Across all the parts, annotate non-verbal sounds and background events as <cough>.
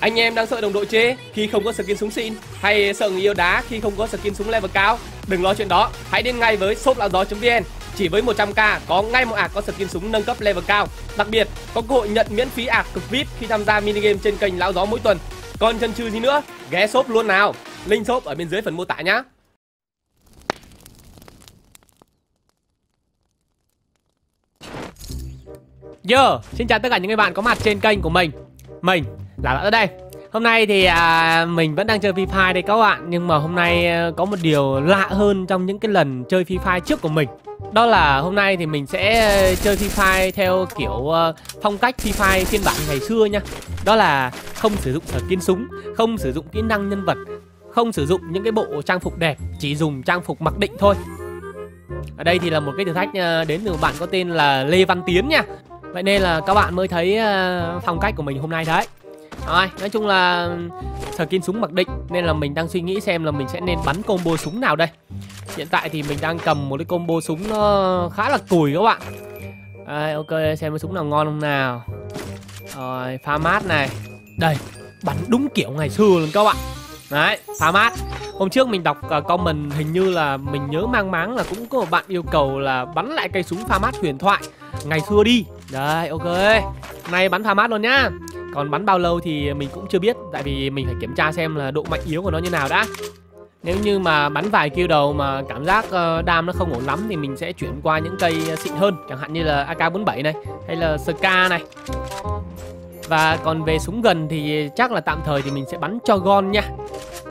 Anh em đang sợ đồng đội chê khi không có skin súng xịn hay sợ người yêu đá khi không có skin súng level cao? Đừng lo chuyện đó, hãy đến ngay với shop gió.vn. Chỉ với 100k có ngay một ạc có skin súng nâng cấp level cao. Đặc biệt, có cơ hội nhận miễn phí ạc cực VIP khi tham gia mini game trên kênh Lão Gió mỗi tuần. Còn chân chừ gì nữa, ghé shop luôn nào. Link shop ở bên dưới phần mô tả nhá. Yo, xin chào tất cả những người bạn có mặt trên kênh của mình Mình là ở đây. Hôm nay thì à, mình vẫn đang chơi Free Fire đây các bạn Nhưng mà hôm nay à, có một điều lạ hơn trong những cái lần chơi Free Fire trước của mình. Đó là hôm nay thì mình sẽ ờ, chơi Free Fire theo kiểu uh, phong cách Free Fire phiên bản ngày xưa nha. Đó là không sử dụng skin súng, không sử dụng kỹ năng nhân vật Không sử dụng những cái bộ trang phục đẹp, chỉ dùng trang phục mặc định thôi. Ở đây thì là một cái thử thách đến từ bạn có tên là Lê Văn Tiến nha. Vậy nên là các bạn mới thấy phong cách của mình hôm nay đấy. Rồi, nói chung là skin súng mặc định Nên là mình đang suy nghĩ xem là mình sẽ nên bắn combo súng nào đây. Hiện tại thì mình đang cầm một cái combo súng nó khá là cùi các bạn. Đây, ok, xem cái súng nào ngon không nào. Rồi, pha mát này. Đây, bắn đúng kiểu ngày xưa luôn các bạn. Đấy, pha mát. Hôm trước mình đọc ờ, comment hình như là mình nhớ mang máng là cũng có một bạn yêu cầu là bắn lại cây súng pha mát huyền thoại ngày xưa đi. Đấy ok. Nay bắn pha mát luôn nhá. Còn bắn bao lâu thì mình cũng chưa biết, Tại vì mình phải kiểm tra xem là độ mạnh yếu của nó như nào đã. Nếu như mà bắn vài kill đầu mà cảm giác ờ, đam nó không ổn lắm Thì mình sẽ chuyển qua những cây xịn hơn, Chẳng hạn như là AK-47 này, Hay là Ska này. Và còn về súng gần thì chắc là tạm thời thì mình sẽ bắn cho gon nha.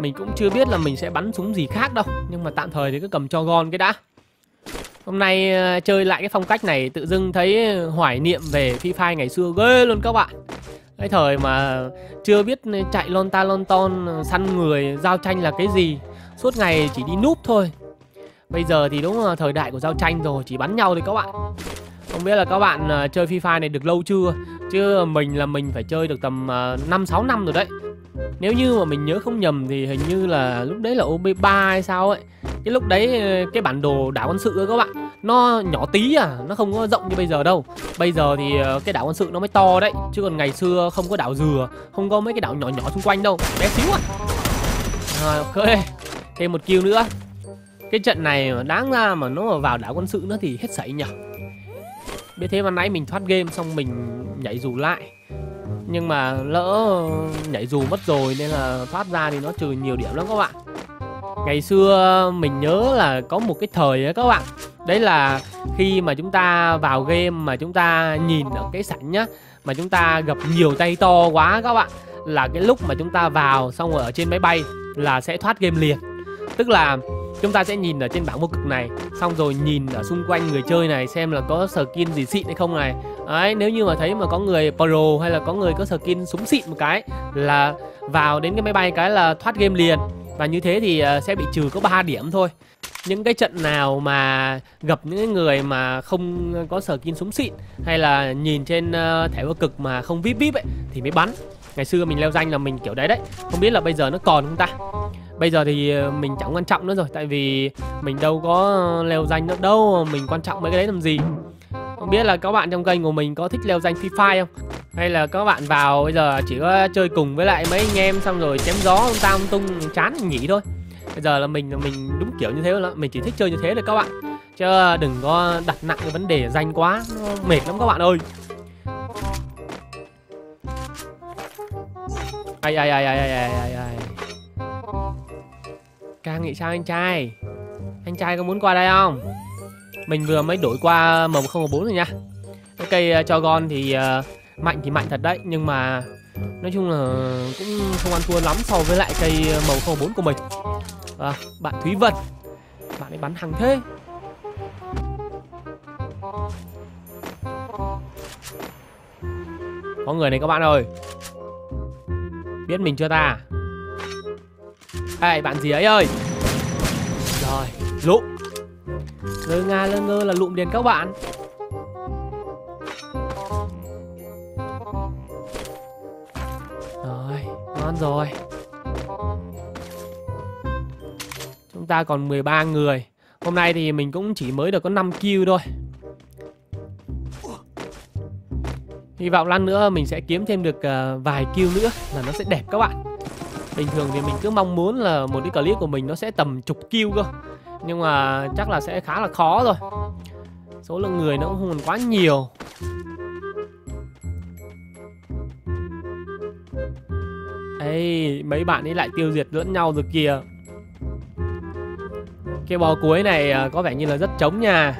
Mình cũng chưa biết là mình sẽ bắn súng gì khác đâu, Nhưng mà tạm thời thì cứ cầm cho gon cái đã. Hôm nay ờ, chơi lại cái phong cách này tự dưng thấy hoài niệm về Free Fire ngày xưa ghê luôn các bạn. Cái thời mà chưa biết chạy lon ta lon ton, săn người, giao tranh là cái gì, Suốt ngày chỉ đi núp thôi. Bây giờ thì đúng là thời đại của giao tranh rồi, chỉ bắn nhau thôi các bạn. Không biết là các bạn à, chơi FIFA này được lâu chưa? Chứ mình là mình phải chơi được tầm à, 5-6 năm rồi đấy. Nếu như mà mình nhớ không nhầm thì hình như là lúc đấy là OB3 hay sao ấy. Cái lúc đấy à, cái bản đồ đảo quân sự các bạn. Nó nhỏ tí à, nó không có rộng như bây giờ đâu. Bây giờ thì ờ, cái đảo quân sự nó mới to đấy Chứ còn ngày xưa không có đảo dừa Không có mấy cái đảo nhỏ nhỏ xung quanh đâu. Bé xíu à. Rồi ok Thêm một kill nữa. Cái trận này đáng ra mà nó mà vào đảo quân sự nữa thì hết sảy nhở. Biết thế mà nãy mình thoát game xong mình nhảy dù lại. Nhưng mà lỡ nhảy dù mất rồi nên là thoát ra thì nó trừ nhiều điểm lắm các bạn ngày xưa, mình nhớ là có một cái thời đó các bạn. Đấy là khi mà chúng ta vào game mà chúng ta nhìn ở cái sảnh nhá mà chúng ta gặp nhiều tay to quá các bạn, là cái lúc mà chúng ta vào xong rồi ở trên máy bay là sẽ thoát game liền. Tức là chúng ta sẽ nhìn ở trên bảng vô cực này, xong rồi nhìn ở xung quanh người chơi này xem là có skin gì xịn hay không này. Đấy, nếu như mà thấy mà có người pro hay là có người có skin súng xịn một cái là vào đến cái máy bay cái là thoát game liền và như thế thì ờ, sẽ bị trừ có 3 điểm thôi. Những cái trận nào mà gặp những người mà không có sở skin súng xịn hay là nhìn trên ờ, thẻ vô cực mà không vip vip ấy thì mới bắn. Ngày xưa mình leo danh là mình kiểu đấy đấy. Không biết là bây giờ nó còn không ta? Bây giờ thì ờ, mình chẳng quan trọng nữa rồi, Tại vì mình đâu có leo danh nữa. Đâu Mình quan trọng mấy cái đấy làm gì? Không biết là các bạn trong kênh của mình có thích leo danh Free Fire không? Hay là các bạn vào bây giờ chỉ có chơi cùng với lại mấy anh em Xong rồi chém gió ông tam tung chán nghỉ thôi. Bây giờ là mình mình đúng kiểu như thế rồi Mình chỉ thích chơi như thế thôi các bạn. Chứ đừng có đặt nặng cái vấn đề danh quá Nó mệt lắm các bạn ơi. Ai ai ai ai ai ai ai Cang nghĩ sao anh trai? Anh trai có muốn qua đây không? Mình vừa mới đổi qua màu 014 rồi nha. Cái cây cho gon thì uh, Mạnh thì mạnh thật đấy Nhưng mà Nói chung là cũng không ăn thua lắm So với lại cây ờ, màu màu 014 của mình. À, Bạn Thúy Vân Bạn ấy bắn hàng thế. Có người này các bạn ơi. Biết mình chưa ta? Ê bạn gì ấy ơi? Rồi lụm. Lơ nga lơ ngơ là lụm liền các bạn. Ngon rồi. Chúng ta còn 13 người. Hôm nay thì mình cũng chỉ mới được có 5 kill thôi. Hy vọng lát nữa mình sẽ kiếm thêm được uh, vài kill nữa là nó sẽ đẹp các bạn. Bình thường thì mình cứ mong muốn là một cái clip của mình nó sẽ tầm chục kill cơ. Nhưng mà chắc là sẽ khá là khó rồi. Số lượng người nó cũng không còn quá nhiều. Ê, mấy bạn ấy lại tiêu diệt lẫn nhau rồi kìa. Cái bò cuối này à, có vẻ như là rất trống nha.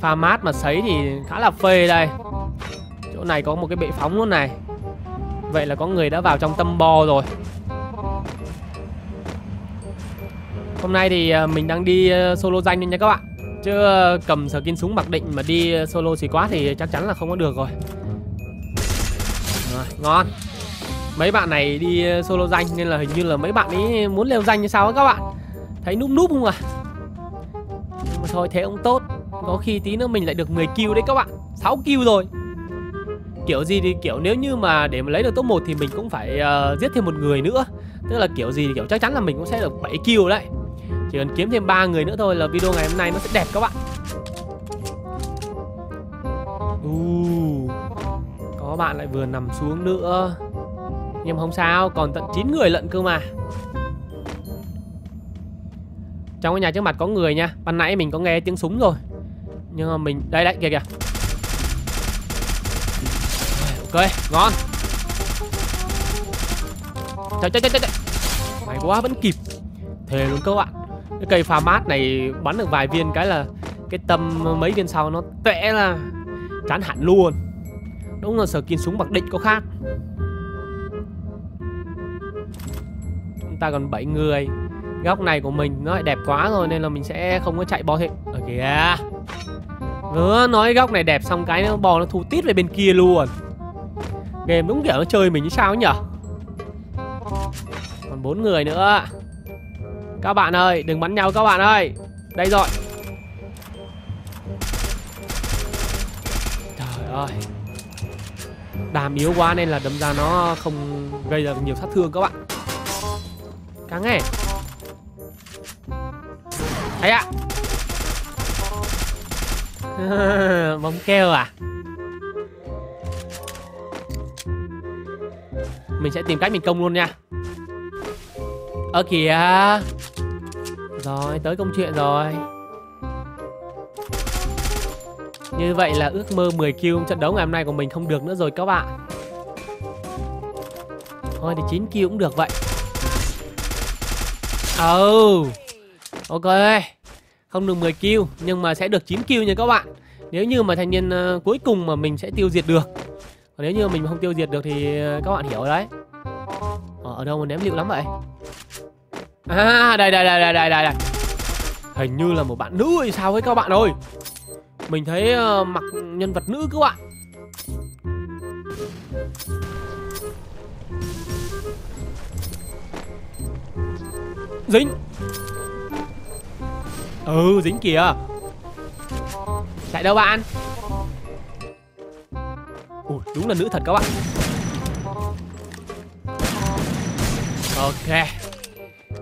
Pha mát mà sấy thì khá là phê đây. Chỗ này có một cái bệ phóng luôn này. Vậy là có người đã vào trong tâm bò rồi. Hôm nay thì à, mình đang đi à, solo danh nha các bạn. Chứ cầm skin súng mặc định mà đi solo xì quá thì chắc chắn là không có được rồi. Rồi, ngon. Mấy bạn này đi ờ, solo danh nên là hình như là mấy bạn ấy muốn leo danh như sao á các bạn. Thấy núp núp không à Nhưng mà thôi thế cũng tốt. Có khi tí nữa mình lại được 10 kill đấy các bạn. 6 kill rồi. Kiểu gì thì kiểu nếu như mà để mà lấy được top 1 thì mình cũng phải uh, giết thêm một người nữa. Tức là kiểu gì thì kiểu chắc chắn là mình cũng sẽ được 7 kill đấy. Chỉ cần kiếm thêm ba người nữa thôi là video ngày hôm nay nó sẽ đẹp các bạn. Uh, Có bạn lại vừa nằm xuống nữa. Nhưng mà không sao, còn tận 9 người lận cơ mà. Trong cái nhà trước mặt có người nha Ban nãy mình có nghe tiếng súng rồi. Nhưng mà mình... Đây đấy, kìa kìa. Ok, ngon. Trời trời trời trời May quá vẫn kịp. Thề luôn các bạn. Cái cây pha mát này bắn được vài viên cái là Cái tâm mấy viên sau nó tệ là Chán hẳn luôn. Đúng là skin súng mặc định có khác. Ta còn 7 người. Góc này của mình nó lại đẹp quá rồi Nên là mình sẽ không có chạy bò thêm Ở kìa. Vừa nói góc này đẹp xong cái nó bò nó thu tít về bên kia luôn. Game đúng kiểu nó chơi mình như sao ấy nhở? Còn bốn người nữa. Các bạn ơi, đừng bắn nhau các bạn ơi. Đây rồi. Trời ơi. Đàm yếu quá nên là đâm ra nó không gây ra nhiều sát thương các bạn. Căng nghe Thấy ạ. <laughs> Bóng keo à? Mình sẽ tìm cách mình công luôn nha. Ơ kìa. Rồi, tới công chuyện rồi. Như vậy là ước mơ 10 kill trận đấu ngày hôm nay của mình không được nữa rồi các bạn. Thôi thì 9 kill cũng được vậy. Ừ. Ok. Không được 10 kill Nhưng mà sẽ được 9 kill nha các bạn. Nếu như mà thành niên uh, cuối cùng mà mình sẽ tiêu diệt được. Còn nếu như mình không tiêu diệt được thì uh, các bạn hiểu rồi đấy. Ở, ở đâu mà ném liệu lắm vậy? À đây đây đây đây đây đây. Hình như là một bạn nữ hay sao ấy các bạn ơi. Mình thấy uh, mặc nhân vật nữ các bạn. Dính. Ừ dính kìa. Chạy đâu bạn? Ui đúng là nữ thật các bạn. Ok.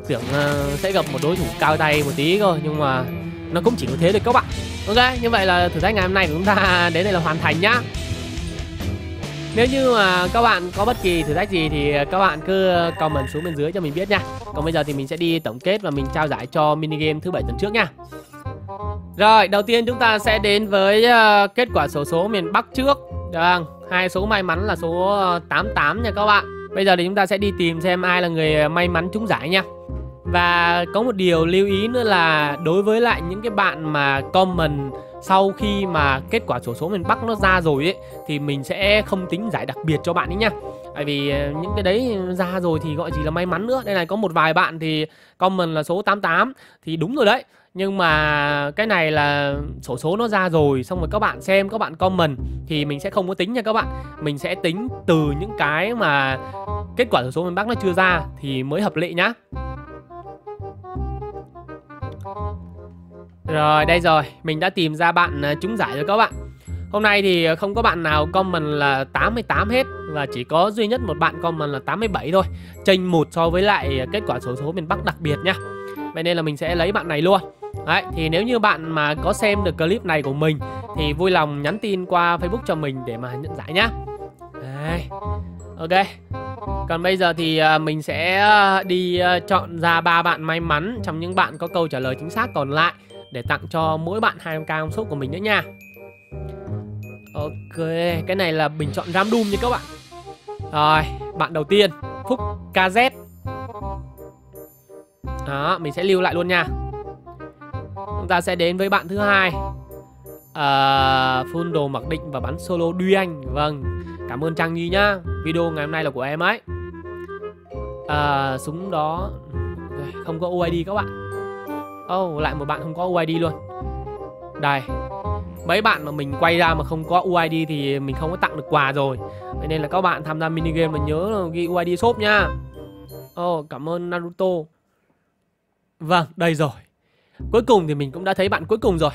Tưởng uh, sẽ gặp một đối thủ cao tay một tí thôi Nhưng mà nó cũng chỉ có thế được các bạn. Ok, như vậy là thử thách ngày hôm nay của chúng ta đến đây là hoàn thành nhá. Nếu như mà các bạn có bất kỳ thử thách gì thì các bạn cứ ờ, comment xuống bên dưới cho mình biết nha. Còn bây giờ thì mình sẽ đi tổng kết và mình trao giải cho mini game thứ bảy tuần trước nha. Rồi, đầu tiên chúng ta sẽ đến với ờ, kết quả sổ số, số miền Bắc trước. Được hai số may mắn là số ờ, 88 nha các bạn. Bây giờ thì chúng ta sẽ đi tìm xem ai là người may mắn trúng giải nha. Và có một điều lưu ý nữa là đối với lại những cái bạn mà comment sau khi mà kết quả sổ số miền Bắc nó ra rồi ấy thì mình sẽ không tính giải đặc biệt cho bạn ấy nha. Tại vì ờ, những cái đấy ra rồi thì gọi gì là may mắn nữa. Đây này có một vài bạn thì comment là số 88 thì đúng rồi đấy. Nhưng mà cái này là sổ số nó ra rồi Xong rồi các bạn xem, các bạn comment Thì mình sẽ không có tính nha các bạn Mình sẽ tính từ những cái mà Kết quả sổ số miền Bắc nó chưa ra Thì mới hợp lệ nhá Rồi đây rồi Mình đã tìm ra bạn ờ, trúng giải rồi các bạn Hôm nay thì ờ, không có bạn nào comment là 88 hết Và chỉ có duy nhất một bạn comment là 87 thôi Chênh một so với lại ờ, kết quả số số miền Bắc đặc biệt nha Vậy nên là mình sẽ lấy bạn này luôn Đấy, thì nếu như bạn mà có xem được clip này của mình thì vui lòng nhắn tin qua Facebook cho mình để mà nhận giải nhá. Đấy. Ok. Còn bây giờ thì mình sẽ đi chọn ra ba bạn may mắn trong những bạn có câu trả lời chính xác còn lại để tặng cho mỗi bạn 200k công suất của mình nữa nha. Ok, cái này là bình chọn random nha các bạn. Rồi, bạn đầu tiên, Phúc KZ. Đó, mình sẽ lưu lại luôn nha. Chúng ta sẽ đến với bạn thứ hai. Ờ, à, phun đồ mặc định và bắn solo Duy Anh. Vâng, cảm ơn Trang Nhi nhá. Video ngày hôm nay là của em ấy. À, súng đó không có UID các bạn. Oh, lại một bạn không có UID luôn. Đây, mấy bạn mà mình quay ra mà không có UID thì mình không có tặng được quà rồi. Vậy nên là các bạn tham gia mini game là nhớ là ghi UID shop nha. Oh, cảm ơn Naruto. Vâng, đây rồi. Cuối cùng thì mình cũng đã thấy bạn cuối cùng rồi.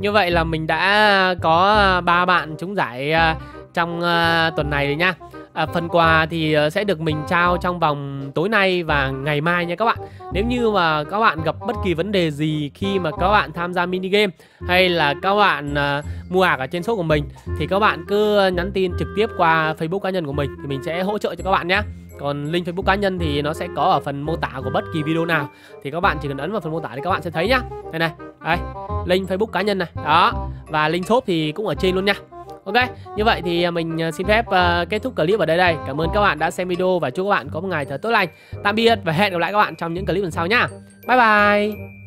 Như vậy là mình đã có ba bạn trúng giải à, trong à, tuần này rồi nha à, Phần quà thì ờ, sẽ được mình trao trong vòng tối nay và ngày mai nha các bạn. Nếu như mà các bạn gặp bất kỳ vấn đề gì khi mà các bạn tham gia mini game Hay là các bạn uh, mua hàng ở trên shop của mình Thì các bạn cứ nhắn tin trực tiếp qua Facebook cá nhân của mình Thì mình sẽ hỗ trợ cho các bạn nhé còn link Facebook cá nhân thì nó sẽ có ở phần mô tả của bất kỳ video nào. Thì các bạn chỉ cần ấn vào phần mô tả thì các bạn sẽ thấy nhá. Đây này, đây, link Facebook cá nhân này. Đó, và link shop thì cũng ở trên luôn nha. Ok, như vậy thì à, mình à, xin phép uh, kết thúc clip ở đây đây. Cảm ơn các bạn đã xem video và chúc các bạn có một ngày thật tốt lành. Tạm biệt và hẹn gặp lại các bạn trong những clip lần sau nhá Bye bye.